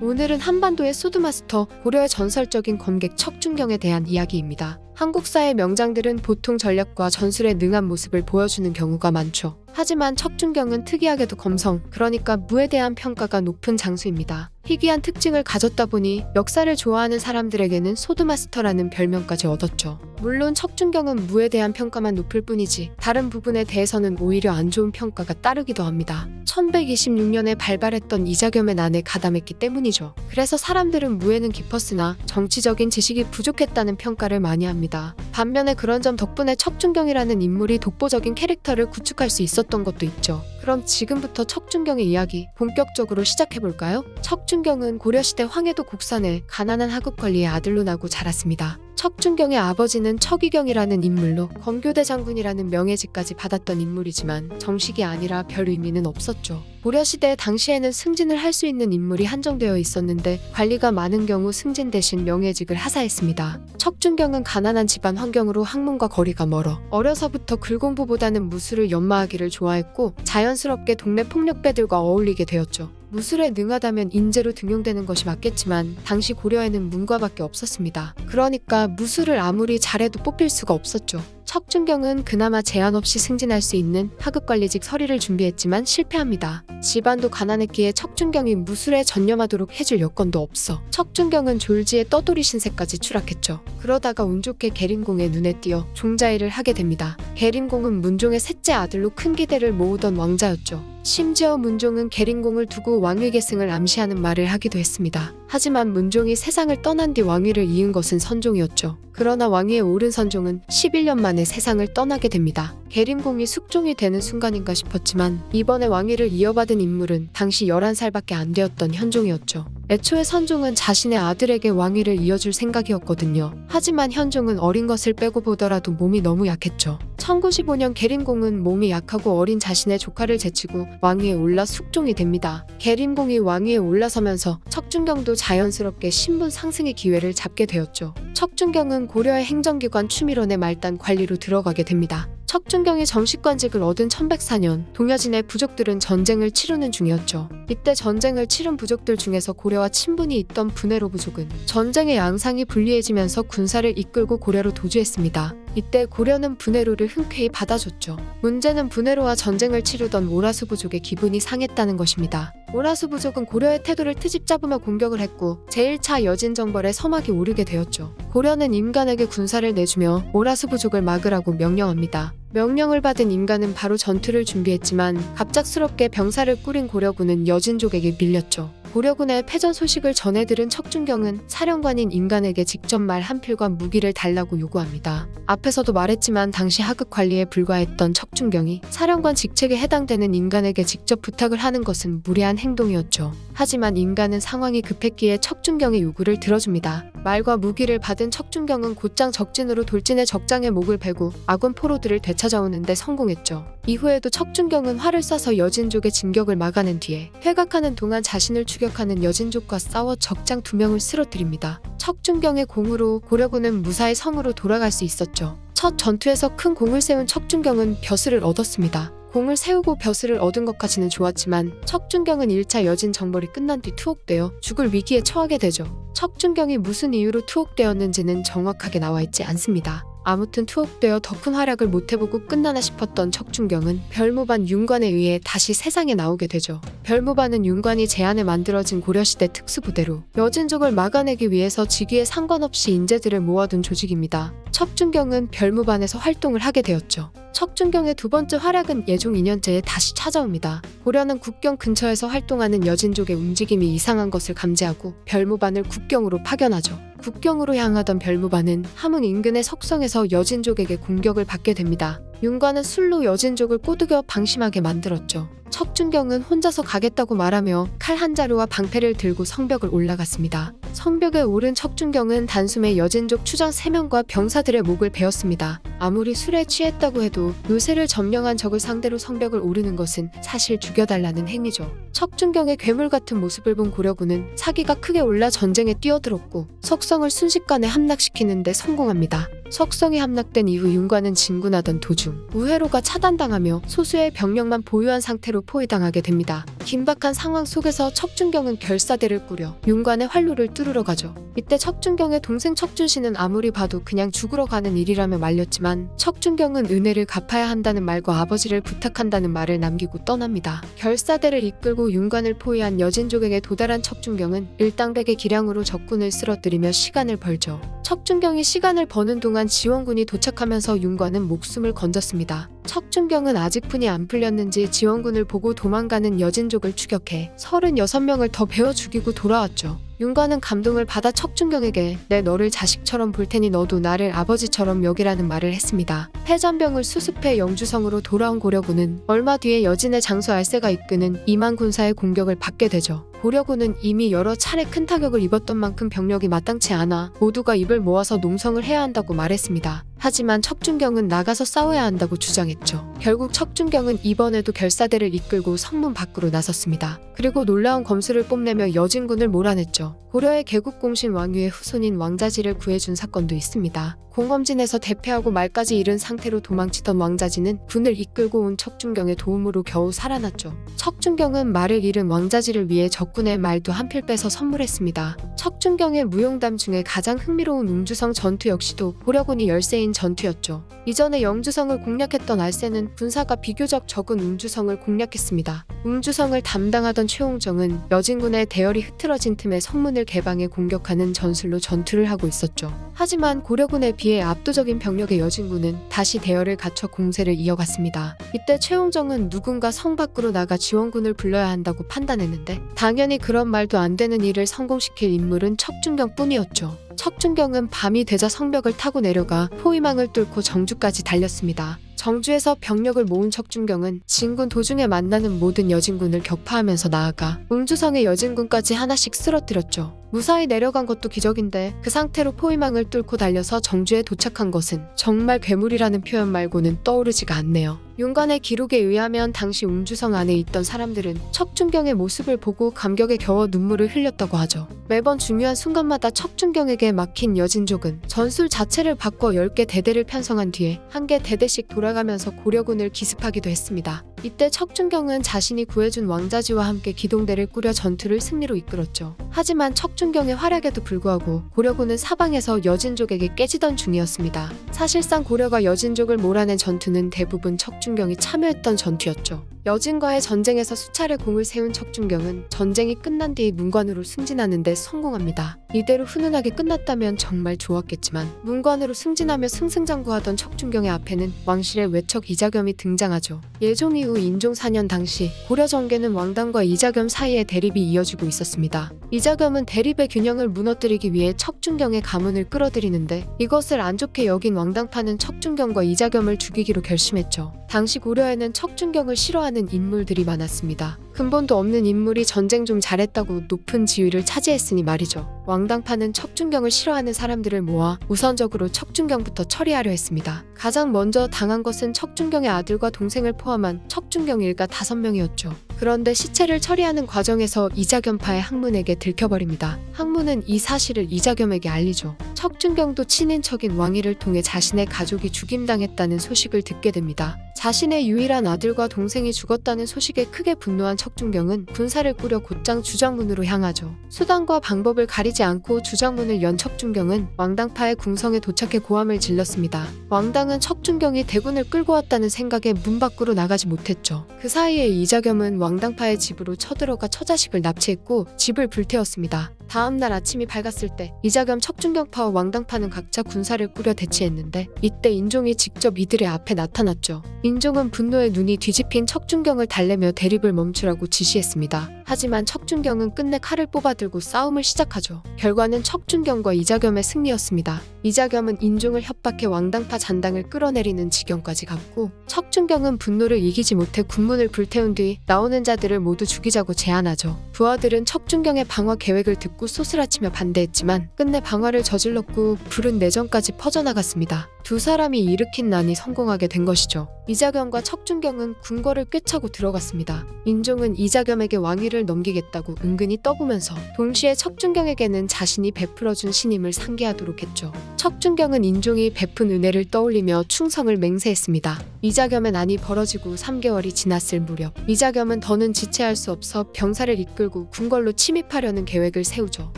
오늘은 한반도의 소드마스터 고려의 전설적인 검객 척준경에 대한 이야기입니다. 한국사의 명장들은 보통 전략과 전술에 능한 모습을 보여주는 경우가 많죠. 하지만 척준경은 특이하게도 검성, 그러니까 무에 대한 평가가 높은 장수입니다. 희귀한 특징을 가졌다 보니 역사를 좋아하는 사람들에게는 소드마스터라는 별명까지 얻었죠. 물론 척준경은 무에 대한 평가만 높을 뿐이지 다른 부분에 대해서는 오히려 안 좋은 평가가 따르기도 합니다. 1126년에 발발했던 이자겸의 난에 가담했기 때문이죠. 그래서 사람들은 무에는 깊었으나 정치적인 지식이 부족했다는 평가를 많이 합니다. 반면에 그런 점 덕분에 척준경이라는 인물이 독보적인 캐릭터를 구축할 수 있었 던 것도 있죠. 그럼 지금부터 척준경의 이야기 본격적으로 시작해볼까요? 척준경은 고려시대 황해도 곡산의 가난한 하급 관리의 아들로 나고 자랐습니다. 척준경의 아버지는 척이경이라는 인물로 검교대 장군이라는 명예직까지 받았던 인물이지만 정식이 아니라 별 의미는 없었죠. 고려시대 당시에는 승진을 할 수 있는 인물이 한정되어 있었는데 관리가 많은 경우 승진 대신 명예직을 하사했습니다. 척준경은 가난한 집안 환경으로 학문과 거리가 멀어 어려서부터 글 공부보다는 무술을 연마하기를 좋아했고 자연 스럽게 동네 폭력배들과 어울리게 되었죠. 무술에 능하다면 인재로 등용되는 것이 맞겠지만 당시 고려에는 문과밖에 없었습니다. 그러니까 무술을 아무리 잘해도 뽑힐 수가 없었죠. 척준경은 그나마 제한 없이 승진할 수 있는 하급관리직 서리를 준비했지만 실패합니다. 집안도 가난했기에 척준경이 무술에 전념하도록 해줄 여건도 없어 척준경은 졸지에 떠돌이 신세까지 추락했죠. 그러다가 운 좋게 계림공의 눈에 띄어 종자일을 하게 됩니다. 계림공은 문종의 셋째 아들로 큰 기대를 모으던 왕자였죠. 심지어 문종은 계림공을 두고 왕위 계승을 암시하는 말을 하기도 했습니다. 하지만 문종이 세상을 떠난 뒤 왕위를 이은 것은 선종이었죠. 그러나 왕위에 오른 선종은 11년 만에 세상을 떠나게 됩니다. 계림공이 숙종이 되는 순간인가 싶었지만 이번에 왕위를 이어받은 인물은 당시 11살밖에 안 되었던 현종이었죠. 애초에 선종은 자신의 아들에게 왕위를 이어줄 생각이었거든요. 하지만 현종은 어린 것을 빼고 보더라도 몸이 너무 약했죠. 1095년 계림공은 몸이 약하고 어린 자신의 조카를 제치고 왕위에 올라 숙종이 됩니다. 계림공이 왕위에 올라서면서 척준경도 자연스럽게 신분 상승의 기회를 잡게 되었죠. 척준경은 고려의 행정기관 추밀원의 말단 관리로 들어가게 됩니다. 척준경이 정식관직을 얻은 1104년 동여진의 부족들은 전쟁을 치르는 중이었죠. 이때 전쟁을 치른 부족들 중에서 고려와 친분이 있던 분해로 부족은 전쟁의 양상이 불리해지면서 군사를 이끌고 고려로 도주했습니다. 이때 고려는 분해로를 흔쾌히 받아줬죠. 문제는 분해로와 전쟁을 치르던 오라수 부족의 기분이 상했다는 것입니다. 오라수 부족은 고려의 태도를 트집 잡으며 공격을 했고 제1차 여진정벌에 서막이 오르게 되었죠. 고려는 임간에게 군사를 내주며 오라수 부족을 막으라고 명령합니다. 명령을 받은 임간은 바로 전투를 준비했지만 갑작스럽게 병사를 꾸린 고려군은 여진족에게 밀렸죠. 고려군의 패전 소식을 전해 들은 척준경은 사령관인 임간에게 직접 말 한 필과 무기를 달라고 요구합니다. 앞에서도 말했지만 당시 하급 관리에 불과했던 척준경이 사령관 직책에 해당되는 임간에게 직접 부탁을 하는 것은 무례한 행동이었죠. 하지만 임간은 상황이 급했기에 척준경의 요구를 들어줍니다. 말과 무기를 받은 척준경은 곧장 적진으로 돌진해 적장의 목을 베고 아군 포로들을 되찾아오는데 성공했죠. 이후에도 척준경은 활을 쏴서 여진족의 진격을 막아낸 뒤에 회각하는 동안 자신을 추격하는 여진족과 싸워 적장 두 명을 쓰러뜨립니다. 척준경의 공으로 고려군은 무사히 성으로 돌아갈 수 있었죠. 첫 전투에서 큰 공을 세운 척준경은 벼슬을 얻었습니다. 공을 세우고 벼슬을 얻은 것까지는 좋았지만 척준경은 1차 여진 정벌이 끝난 뒤 투옥되어 죽을 위기에 처하게 되죠. 척준경이 무슨 이유로 투옥되었는지는 정확하게 나와 있지 않습니다. 아무튼 투옥되어 더 큰 활약을 못해보고 끝나나 싶었던 척준경은 별무반 윤관에 의해 다시 세상에 나오게 되죠. 별무반은 윤관이 제안에 만들어진 고려시대 특수부대로 여진족을 막아내기 위해서 직위에 상관없이 인재들을 모아둔 조직입니다. 척준경은 별무반에서 활동을 하게 되었죠. 척준경의 두 번째 활약은 예종 2년째에 다시 찾아옵니다. 고려는 국경 근처에서 활동하는 여진족의 움직임이 이상한 것을 감지하고 별무반을 국경으로 파견하죠. 국경으로 향하던 별무반은 함흥 인근의 석성에서 여진족에게 공격을 받게 됩니다. 윤관은 술로 여진족을 꼬드겨 방심하게 만들었죠. 척준경은 혼자서 가겠다고 말하며 칼 한 자루와 방패를 들고 성벽을 올라갔습니다. 성벽에 오른 척준경은 단숨에 여진족 추장 3명과 병사들의 목을 베었습니다. 아무리 술에 취했다고 해도 요새를 점령한 적을 상대로 성벽을 오르는 것은 사실 죽여달라는 행위죠. 척준경의 괴물 같은 모습을 본 고려군은 사기가 크게 올라 전쟁에 뛰어들었고 석성을 순식간에 함락시키는데 성공합니다. 석성이 함락된 이후 윤관은 진군하던 도중 우회로가 차단당하며 소수의 병력만 보유한 상태로 포위당하게 됩니다. 긴박한 상황 속에서 척준경은 결사대를 꾸려 윤관의 활로를 뚫으러 가죠. 이때 척준경의 동생 척준씨는 아무리 봐도 그냥 죽으러 가는 일이라며 말렸 지만 척준경은 은혜를 갚아야 한다는 말과 아버지를 부탁한다는 말을 남기고 떠납니다. 결사대를 이끌고 윤관을 포위한 여진족에게 도달한 척준경은 일당백의 기량으로 적군을 쓰러뜨리며 시간을 벌죠. 척준경이 시간을 버는 동안 지원군이 도착하면서 윤관은 목숨을 건졌습니다. 척준경은 아직 푼이 안 풀렸는지 지원군을 보고 도망가는 여진족을 추격해 36명을 더 베어 죽이고 돌아왔죠. 윤관은 감동을 받아 척준경에게 내 너를 자식처럼 볼 테니 너도 나를 아버지처럼 여기라는 말을 했습니다. 패잔병을 수습해 영주성으로 돌아온 고려군은 얼마 뒤에 여진의 장수 알세가 이끄는 이만 군사의 공격을 받게 되죠. 고려군은 이미 여러 차례 큰 타격을 입었던 만큼 병력이 마땅치 않아 모두가 입을 모아서 농성을 해야 한다고 말했습니다. 하지만 척준경은 나가서 싸워야 한다고 주장했죠. 결국 척준경은 이번에도 결사대를 이끌고 성문 밖으로 나섰습니다. 그리고 놀라운 검수를 뽐내며 여진군을 몰아냈죠. 고려의 개국공신 왕유의 후손인 왕자지를 구해준 사건도 있습니다. 공검진에서 대패하고 말까지 잃은 상태로 도망치던 왕자지는 군을 이끌고 온 척준경의 도움으로 겨우 살아났죠. 척준경은 말을 잃은 왕자지를 위해 적군의 말도 한 필 빼서 선물했습니다. 척준경의 무용담 중에 가장 흥미로운 웅주성 전투 역시도 고려군이 열세인 전투였죠. 이전에 영주성을 공략했던 알세는 군사가 비교적 적은 웅주성을 공략했습니다. 웅주성을 담당하던 최홍정은 여진군의 대열이 흐트러진 틈에 성문을 개방해 공격하는 전술로 전투를 하고 있었죠. 하지만 고려군에 비해 압도적인 병력의 여진군은 다시 대열을 갖춰 공세를 이어갔습니다. 이때 최홍정은 누군가 성 밖으로 나가 지원군을 불러야 한다고 판단했는데 당연히 그런 말도 안 되는 일을 성공시킬 인물은 척준경 뿐이었죠. 척준경은 밤이 되자 성벽을 타고 내려가 포위망을 뚫고 정주까지 달렸습니다. 정주에서 병력을 모은 척준경은 진군 도중에 만나는 모든 여진군을 격파하면서 나아가 웅주성의 여진군까지 하나씩 쓰러뜨렸죠. 무사히 내려간 것도 기적인데 그 상태로 포위망을 뚫고 달려서 정주에 도착한 것은 정말 괴물이라는 표현 말고는 떠오르지가 않네요. 윤관의 기록에 의하면 당시 웅주성 안에 있던 사람들은 척준경의 모습을 보고 감격에 겨워 눈물을 흘렸다고 하죠. 매번 중요한 순간마다 척준경에게 막힌 여진족은 전술 자체를 바꿔 10개 대대를 편성한 뒤에 한 개 대대씩 돌아가면서 고려군을 기습하기도 했습니다. 이때 척준경은 자신이 구해준 왕자지와 함께 기동대를 꾸려 전투를 승리로 이끌었죠. 하지만 척 준경의 활약에도 불구하고 고려군은 사방에서 여진족에게 깨지던 중이었습니다. 사실상 고려가 여진족을 몰아낸 전투는 대부분 척준경이 참여했던 전투였죠. 여진과의 전쟁에서 수차례 공을 세운 척준경은 전쟁이 끝난 뒤 문관으로 승진하는데 성공합니다. 이대로 훈훈하게 끝났다면 정말 좋았겠지만 문관으로 승진하며 승승장구하던 척준경의 앞에는 왕실의 외척 이자겸이 등장하죠. 예종 이후 인종 4년 당시 고려 정계는 왕당과 이자겸 사이에 대립이 이어지고 있었습니다. 이자겸은 대립 의 균형을 무너뜨리기 위해 척준경의 가문을 끌어들이는데 이것을 안 좋게 여긴 왕당파는 척준경과 이자겸을 죽이기로 결심했죠. 당시 고려에는 척준경을 싫어하는 인물들이 많았습니다. 근본도 없는 인물이 전쟁 좀 잘했다고 높은 지위를 차지했으니 말이죠. 왕당파는 척준경을 싫어하는 사람들을 모아 우선적으로 척준경부터 처리하려 했습니다. 가장 먼저 당한 것은 척준경의 아들과 동생을 포함한 척준경 일가 5명이었죠. 그런데 시체를 처리하는 과정에서 이자겸파의 항문에게 들켜버립니다. 항문은 이 사실을 이자겸에게 알리죠. 척준경도 친인척인 왕위를 통해 자신의 가족이 죽임당했다는 소식을 듣게 됩니다. 자신의 유일한 아들과 동생이 죽었다는 소식에 크게 분노한 척준경은 군사를 꾸려 곧장 주장문으로 향하죠. 수단과 방법을 가리지 않고 주장문을 연 척준경은 왕당파의 궁성에 도착해 고함을 질렀습니다. 왕당은 척준경이 대군을 끌고 왔다는 생각에 문 밖으로 나가지 못했죠. 그 사이에 이자겸은 왕당파의 집으로 쳐들어가 처자식을 납치했고 집을 불태웠습니다. 다음 날 아침이 밝았을 때 이자겸 척준경파와 왕당파는 각자 군사를 꾸려 대치했는데 이때 인종이 직접 이들의 앞에 나타났죠. 인종은 분노에 눈이 뒤집힌 척준경을 달래며 대립을 멈추라고 지시했습니다. 하지만 척준경은 끝내 칼을 뽑아들고 싸움을 시작하죠. 결과는 척준경과 이자겸의 승리였습니다. 이자겸은 인종을 협박해 왕당파 잔당을 끌어내리는 지경까지 갔고 척준경은 분노를 이기지 못해 군문을 불태운 뒤 나오는 자들을 모두 죽이자고 제안하죠. 부하들은 척준경의 방화 계획을 듣고 소스라치며 반대했지만 끝내 방화를 저질렀고 불은 내전까지 퍼져나갔습니다. 두 사람이 일으킨 난이 성공하게 된 것이죠. 이자겸과 척준경은 궁궐을 꿰차고 들어갔습니다. 인종은 이자겸에게 왕위를 넘기겠다고 은근히 떠보면서 동시에 척준경에게는 자신이 베풀어준 신임을 상기하도록 했죠. 척준경은 인종이 베푼 은혜를 떠올리며 충성을 맹세했습니다. 이자겸의 난이 벌어지고 3개월이 지났을 무렵 이자겸은 더는 지체할 수 없어 병사를 이끌고 궁궐로 침입하려는 계획을 세우죠.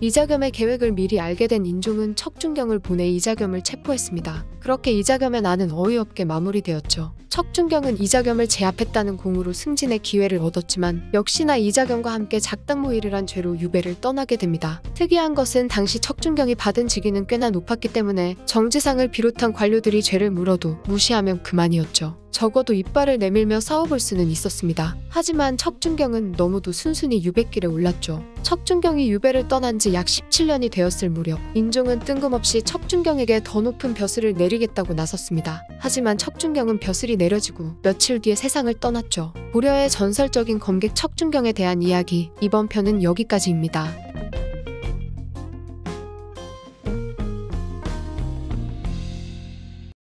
이자겸의 계획을 미리 알게 된 인종은 척준경을 보내 이자겸을 체포했습니다. 그렇게 이자겸의 난은 어이없게 마무리되었죠. 척준경은 이자겸을 제압했다는 공으로 승진의 기회를 얻었지만 역시나 이자겸과 함께 작당 모의를 한 죄로 유배를 떠나게 됩니다. 특이한 것은 당시 척준경이 받은 직위는 꽤나 높았기 때문에 정지상을 비롯한 관료들이 죄를 물어도 무시하면 그만이 었죠. 적어도 이빨을 내밀며 싸워볼 수는 있었습니다. 하지만 척준경은 너무도 순순히 유배길에 올랐죠. 척준경이 유배를 떠난 지 약 17년이 되었을 무렵 인종은 뜬금없이 척준경에게 더 높은 벼슬을 내리겠다고 나섰습니다. 하지만 척준경은 벼슬이 내려지고 며칠 뒤에 세상을 떠났죠. 고려의 전설적인 검객 척준경에 대한 이야기 이번 편은 여기까지입니다.